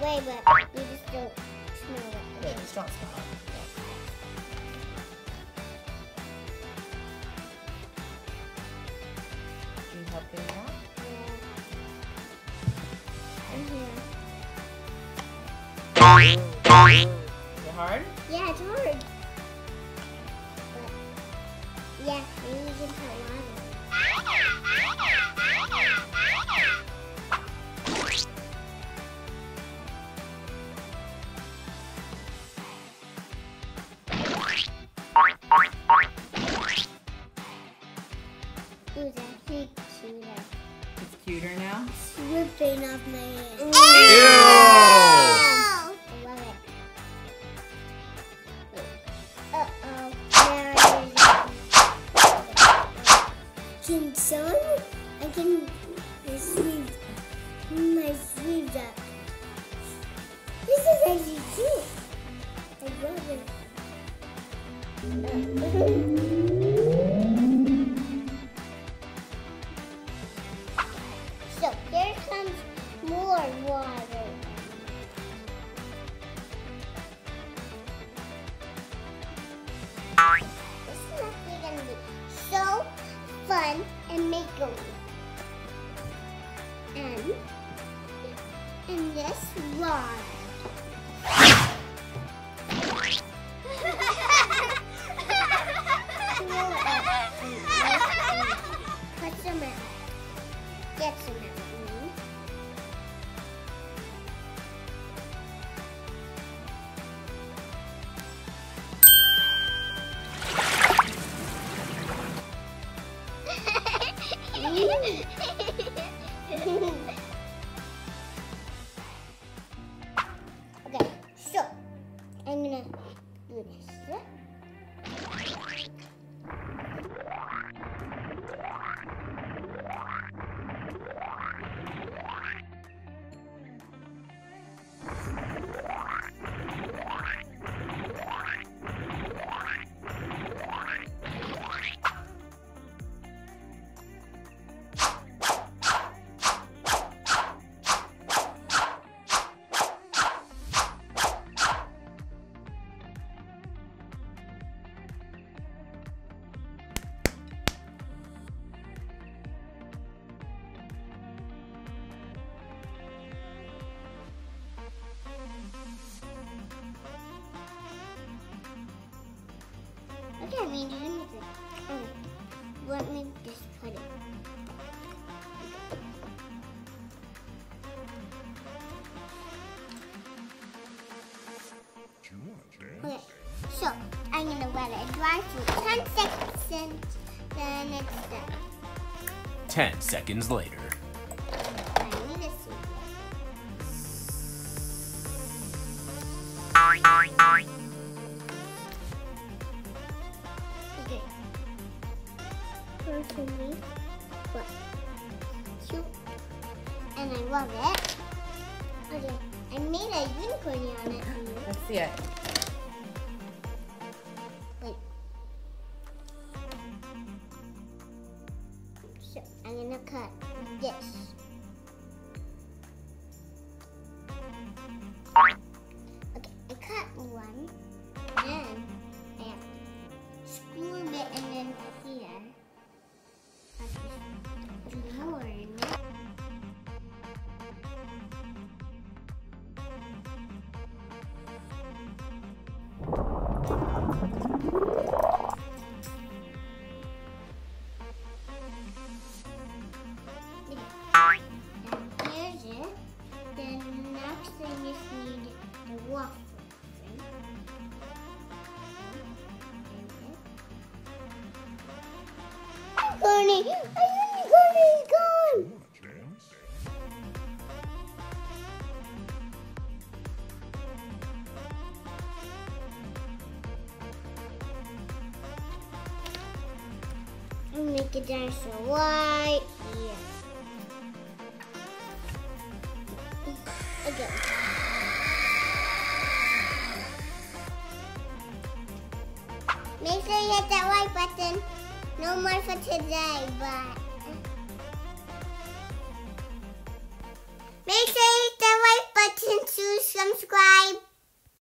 away, but you just don't smell it. Yeah, just don't smell it. Do you help getting it? Yeah. I'm here. Is it Slipping off my hand. Ew! I love it. Uh-oh. Is. Can someone, I can, my sleeves, my sleeves up. This is actually cute. I love it. This is actually gonna be so fun and make And in this water. Put some. Get some. Okay, so I'm gonna do this. Mean, let me just, put it. Okay, so I'm gonna let it dry for 10 seconds, then it's done. Ten seconds later. Personally, but cute, and I love it. Okay, I made a unicorn on it. Let's see it. Wait. So I'm gonna cut this. The waffle. thing. Unicorny! A unicorn is gone! I'll make a dinosaur white. Yeah. Okay. hit that like button. No more for today, but... Make sure you hit the like button to subscribe.